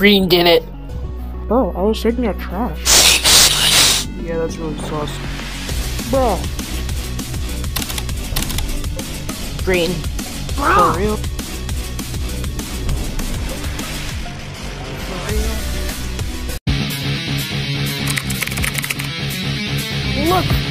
Green did it. Bro, I was taking out trash. yeah, that's really sus. Bro. Green. Bro. For real? For real? Look!